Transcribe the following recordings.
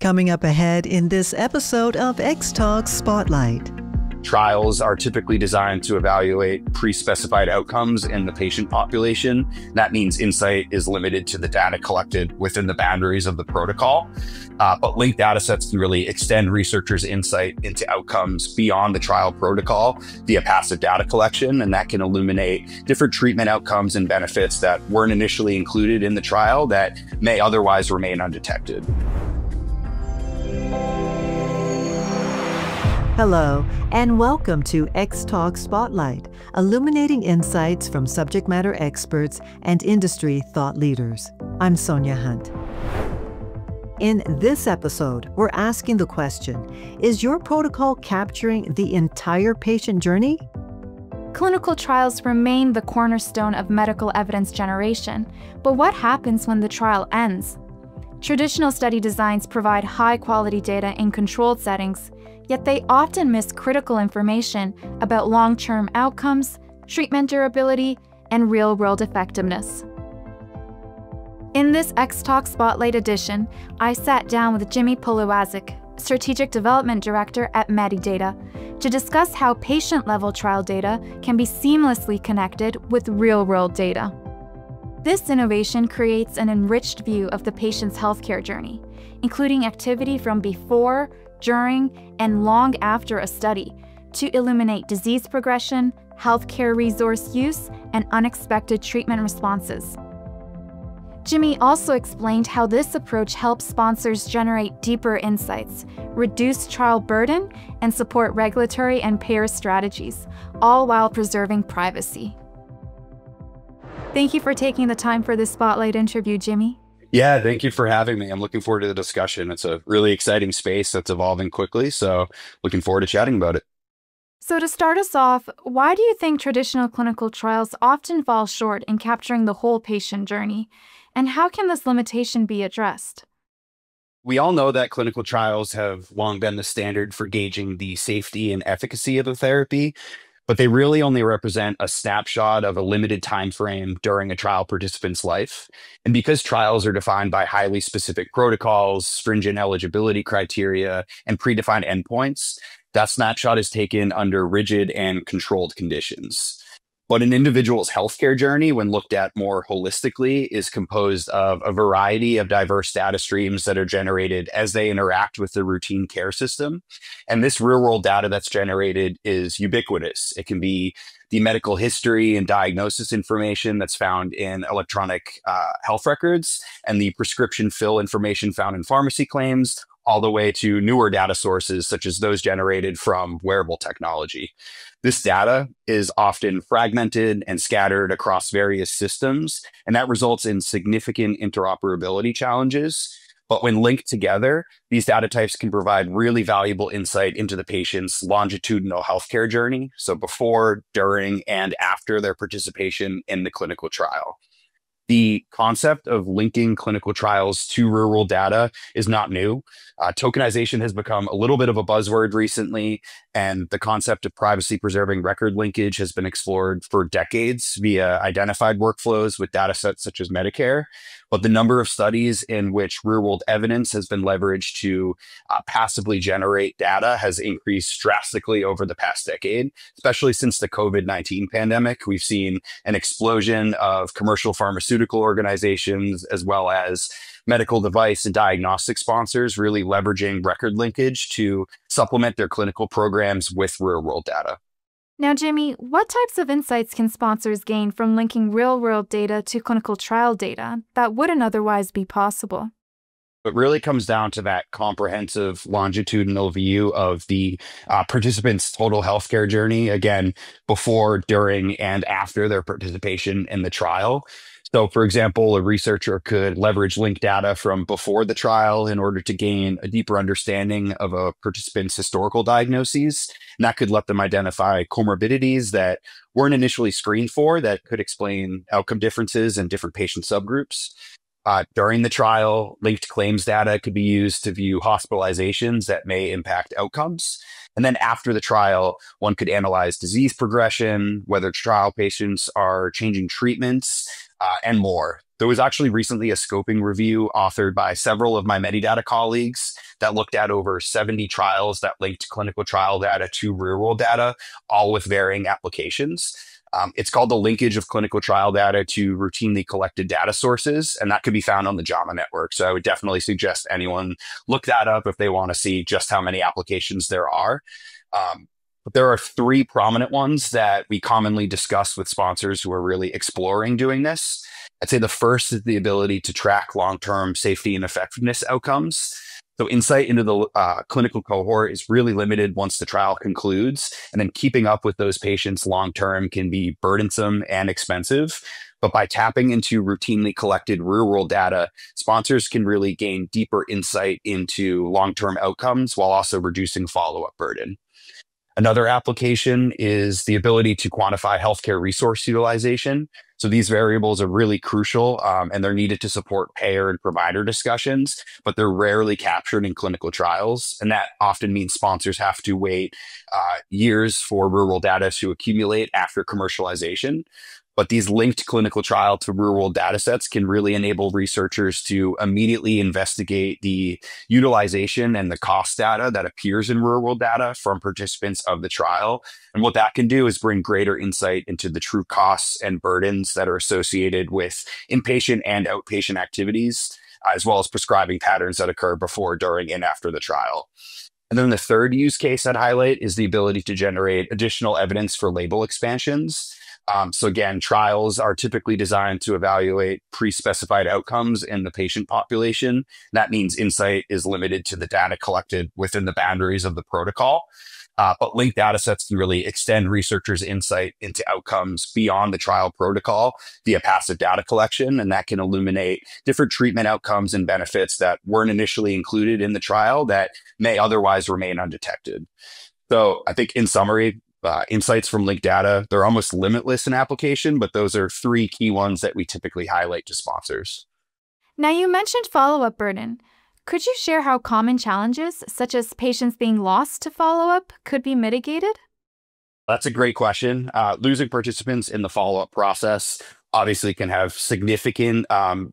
Coming up ahead in this episode of Xtalks Spotlight. Trials are typically designed to evaluate pre specified outcomes in the patient population. That means insight is limited to the data collected within the boundaries of the protocol. Uh, but linked data sets can really extend researchers' insight into outcomes beyond the trial protocol via passive data collection. And that can illuminate different treatment outcomes and benefits that weren't initially included in the trial that may otherwise remain undetected. Hello, and welcome to Xtalks Spotlight, illuminating insights from subject matter experts and industry thought leaders. I'm Sonia Hunt. In this episode, we're asking the question Is your protocol capturing the entire patient journey? Clinical trials remain the cornerstone of medical evidence generation, but what happens when the trial ends? Traditional study designs provide high quality data in controlled settings yet they often miss critical information about long term outcomes, treatment durability, and real world effectiveness. In this Xtalks Spotlight edition, I sat down with Jimmy Polewaczyk, Strategic Development Director at Medidata, to discuss how patient level trial data can be seamlessly connected with real world data. This innovation creates an enriched view of the patient's healthcare journey, including activity from before, during, and long after a study to illuminate disease progression, healthcare resource use, and unexpected treatment responses. Jimmy also explained how this approach helps sponsors generate deeper insights, reduce trial burden, and support regulatory and payer strategies, all while preserving privacy. Thank you for taking the time for this spotlight interview, Jimmy. Yeah, thank you for having me. I'm looking forward to the discussion. It's a really exciting space that's evolving quickly. So, looking forward to chatting about it. So, to start us off, why do you think traditional clinical trials often fall short in capturing the whole patient journey? And how can this limitation be addressed? We all know that clinical trials have long been the standard for gauging the safety and efficacy of a therapy but they really only represent a snapshot of a limited time frame during a trial participant's life. And because trials are defined by highly specific protocols, stringent eligibility criteria, and predefined endpoints, that snapshot is taken under rigid and controlled conditions. But an individual's healthcare journey, when looked at more holistically, is composed of a variety of diverse data streams that are generated as they interact with the routine care system. And this real world data that's generated is ubiquitous. It can be the medical history and diagnosis information that's found in electronic uh, health records and the prescription fill information found in pharmacy claims, all the way to newer data sources, such as those generated from wearable technology. This data is often fragmented and scattered across various systems, and that results in significant interoperability challenges. But when linked together, these data types can provide really valuable insight into the patient's longitudinal healthcare journey. So, before, during, and after their participation in the clinical trial the concept of linking clinical trials to world data is not new. Uh, tokenization has become a little bit of a buzzword recently, and the concept of privacy preserving record linkage has been explored for decades via identified workflows with data sets such as Medicare. But the number of studies in which real world evidence has been leveraged to uh, passively generate data has increased drastically over the past decade, especially since the COVID 19 pandemic. We've seen an explosion of commercial pharmaceutical organizations as well as medical device and diagnostic sponsors really leveraging record linkage to supplement their clinical programs with real world data. Now, Jimmy, what types of insights can sponsors gain from linking real world data to clinical trial data that wouldn't otherwise be possible? It really comes down to that comprehensive longitudinal view of the uh, participant's total healthcare journey, again, before, during, and after their participation in the trial. So, for example, a researcher could leverage linked data from before the trial in order to gain a deeper understanding of a participant's historical diagnoses. And that could let them identify comorbidities that weren't initially screened for that could explain outcome differences in different patient subgroups. Uh, during the trial, linked claims data could be used to view hospitalizations that may impact outcomes. And then after the trial, one could analyze disease progression, whether trial patients are changing treatments, uh, and more. There was actually recently a scoping review authored by several of my Medidata colleagues that looked at over 70 trials that linked clinical trial data to real world data, all with varying applications. Um, it's called the linkage of clinical trial data to routinely collected data sources, and that could be found on the JAMA network. So I would definitely suggest anyone look that up if they want to see just how many applications there are. Um, but there are three prominent ones that we commonly discuss with sponsors who are really exploring doing this. I'd say the first is the ability to track long term safety and effectiveness outcomes. So insight into the uh, clinical cohort is really limited once the trial concludes. And then keeping up with those patients long term can be burdensome and expensive. But by tapping into routinely collected real world data, sponsors can really gain deeper insight into long term outcomes while also reducing follow up burden. Another application is the ability to quantify healthcare resource utilization. So these variables are really crucial um, and they're needed to support payer and provider discussions, but they're rarely captured in clinical trials. And that often means sponsors have to wait uh, years for rural data to accumulate after commercialization. But these linked clinical trial to world data sets can really enable researchers to immediately investigate the utilization and the cost data that appears in world data from participants of the trial. And what that can do is bring greater insight into the true costs and burdens that are associated with inpatient and outpatient activities, as well as prescribing patterns that occur before, during, and after the trial. And then the third use case I'd highlight is the ability to generate additional evidence for label expansions. Um, so again, trials are typically designed to evaluate pre-specified outcomes in the patient population. That means insight is limited to the data collected within the boundaries of the protocol. Uh, but linked data sets can really extend researchers' insight into outcomes beyond the trial protocol via passive data collection. And that can illuminate different treatment outcomes and benefits that weren't initially included in the trial that may otherwise remain undetected. So I think in summary, uh, insights from linked data. They're almost limitless in application, but those are three key ones that we typically highlight to sponsors. Now, you mentioned follow up burden. Could you share how common challenges, such as patients being lost to follow up, could be mitigated? That's a great question. Uh, losing participants in the follow up process obviously can have significant um,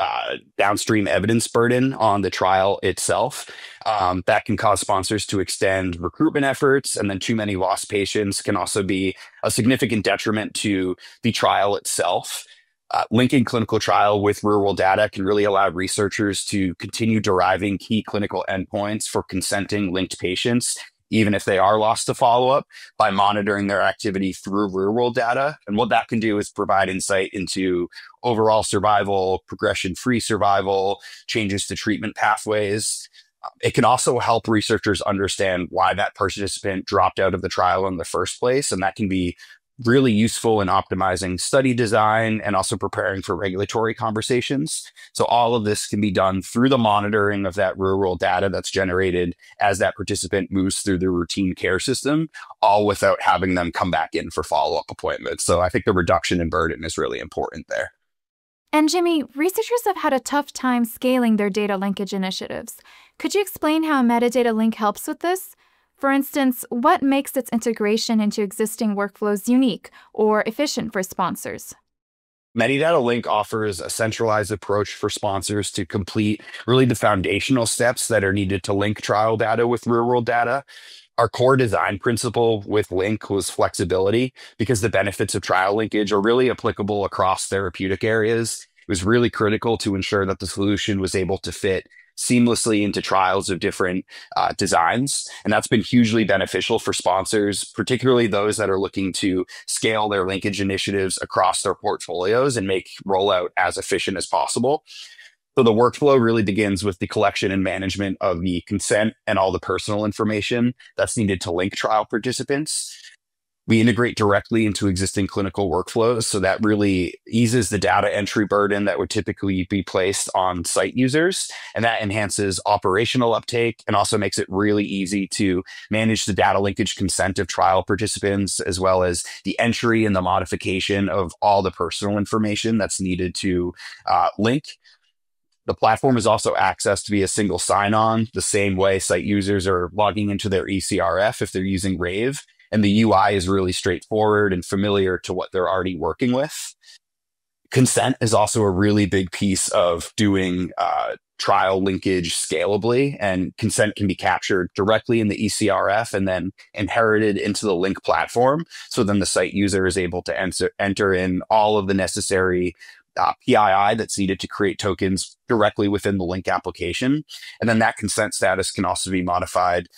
uh, downstream evidence burden on the trial itself. Um, that can cause sponsors to extend recruitment efforts, and then too many lost patients can also be a significant detriment to the trial itself. Uh, linking clinical trial with real world data can really allow researchers to continue deriving key clinical endpoints for consenting linked patients even if they are lost to follow up, by monitoring their activity through real world data. And what that can do is provide insight into overall survival, progression free survival, changes to treatment pathways. It can also help researchers understand why that participant dropped out of the trial in the first place. And that can be really useful in optimizing study design and also preparing for regulatory conversations. So all of this can be done through the monitoring of that world data that's generated as that participant moves through the routine care system, all without having them come back in for follow-up appointments. So I think the reduction in burden is really important there. And Jimmy, researchers have had a tough time scaling their data linkage initiatives. Could you explain how a Medidata link helps with this? For instance, what makes its integration into existing workflows unique or efficient for sponsors? Medidata Link offers a centralized approach for sponsors to complete really the foundational steps that are needed to link trial data with real world data. Our core design principle with Link was flexibility because the benefits of trial linkage are really applicable across therapeutic areas. It was really critical to ensure that the solution was able to fit seamlessly into trials of different uh, designs. And that's been hugely beneficial for sponsors, particularly those that are looking to scale their linkage initiatives across their portfolios and make rollout as efficient as possible. So the workflow really begins with the collection and management of the consent and all the personal information that's needed to link trial participants. We integrate directly into existing clinical workflows. So that really eases the data entry burden that would typically be placed on site users. And that enhances operational uptake and also makes it really easy to manage the data linkage consent of trial participants, as well as the entry and the modification of all the personal information that's needed to uh, link. The platform is also accessed via single sign on, the same way site users are logging into their ECRF if they're using Rave and the UI is really straightforward and familiar to what they're already working with. Consent is also a really big piece of doing uh, trial linkage scalably and consent can be captured directly in the ECRF and then inherited into the link platform. So then the site user is able to enter, enter in all of the necessary uh, PII that's needed to create tokens directly within the link application. And then that consent status can also be modified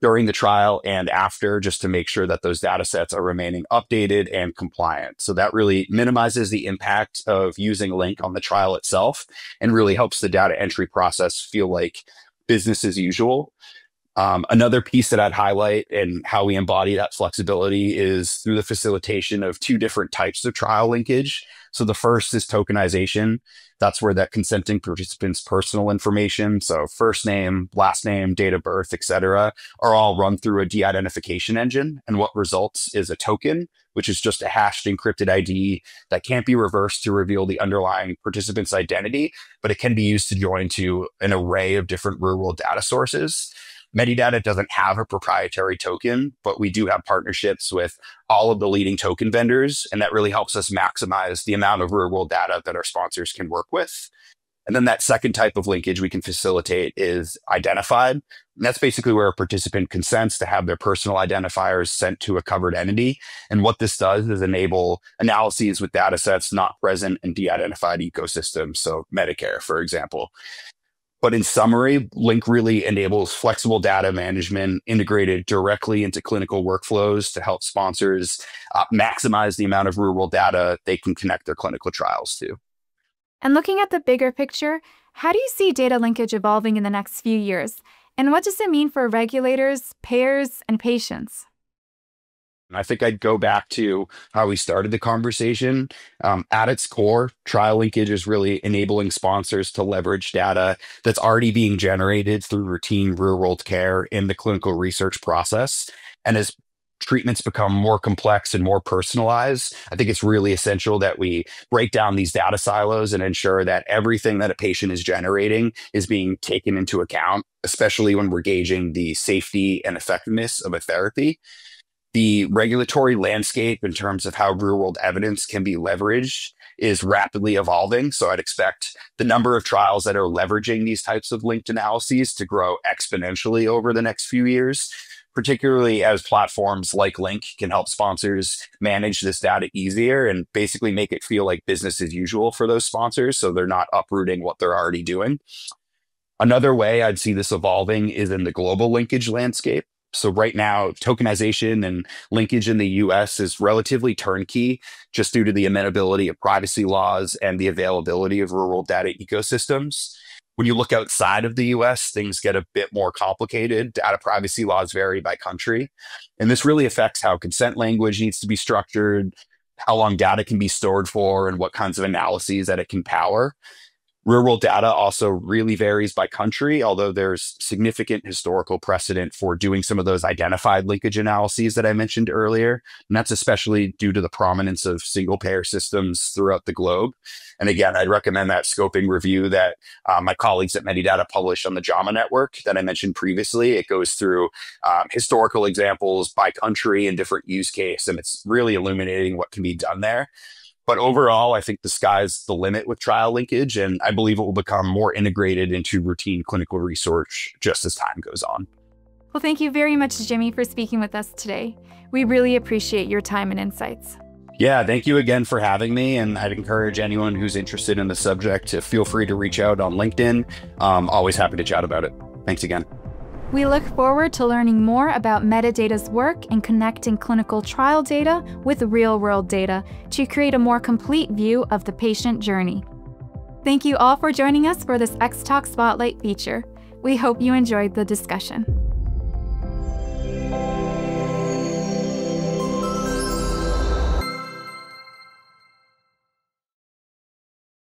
during the trial and after just to make sure that those data sets are remaining updated and compliant. So that really minimizes the impact of using Link on the trial itself and really helps the data entry process feel like business as usual. Um, another piece that I'd highlight and how we embody that flexibility is through the facilitation of two different types of trial linkage. So the first is tokenization. That's where that consenting participant's personal information, so first name, last name, date of birth, etc., are all run through a de-identification engine. And what results is a token, which is just a hashed encrypted ID that can't be reversed to reveal the underlying participant's identity, but it can be used to join to an array of different real world data sources. Medidata doesn't have a proprietary token, but we do have partnerships with all of the leading token vendors. And that really helps us maximize the amount of real world data that our sponsors can work with. And then that second type of linkage we can facilitate is identified. And that's basically where a participant consents to have their personal identifiers sent to a covered entity. And what this does is enable analyses with data sets not present in de identified ecosystems. So, Medicare, for example. But in summary, Link really enables flexible data management integrated directly into clinical workflows to help sponsors uh, maximize the amount of world data they can connect their clinical trials to. And looking at the bigger picture, how do you see data linkage evolving in the next few years? And what does it mean for regulators, payers, and patients? I think I'd go back to how we started the conversation. Um, at its core, trial linkage is really enabling sponsors to leverage data that's already being generated through routine real world care in the clinical research process. And as treatments become more complex and more personalized, I think it's really essential that we break down these data silos and ensure that everything that a patient is generating is being taken into account, especially when we're gauging the safety and effectiveness of a therapy the regulatory landscape in terms of how real world evidence can be leveraged is rapidly evolving. So I'd expect the number of trials that are leveraging these types of linked analyses to grow exponentially over the next few years, particularly as platforms like Link can help sponsors manage this data easier and basically make it feel like business as usual for those sponsors. So they're not uprooting what they're already doing. Another way I'd see this evolving is in the global linkage landscape. So right now, tokenization and linkage in the US is relatively turnkey just due to the amenability of privacy laws and the availability of rural data ecosystems. When you look outside of the US, things get a bit more complicated. Data privacy laws vary by country. And this really affects how consent language needs to be structured, how long data can be stored for, and what kinds of analyses that it can power. Real world data also really varies by country, although there's significant historical precedent for doing some of those identified linkage analyses that I mentioned earlier. And that's especially due to the prominence of single payer systems throughout the globe. And again, I'd recommend that scoping review that uh, my colleagues at Medidata published on the JAMA network that I mentioned previously. It goes through um, historical examples by country and different use case, and it's really illuminating what can be done there. But overall, I think the sky's the limit with trial linkage, and I believe it will become more integrated into routine clinical research just as time goes on. Well, thank you very much, Jimmy, for speaking with us today. We really appreciate your time and insights. Yeah, thank you again for having me. And I'd encourage anyone who's interested in the subject to feel free to reach out on LinkedIn. Um, always happy to chat about it. Thanks again. We look forward to learning more about Medidata's work in connecting clinical trial data with real world data to create a more complete view of the patient journey. Thank you all for joining us for this Xtalks Spotlight feature. We hope you enjoyed the discussion.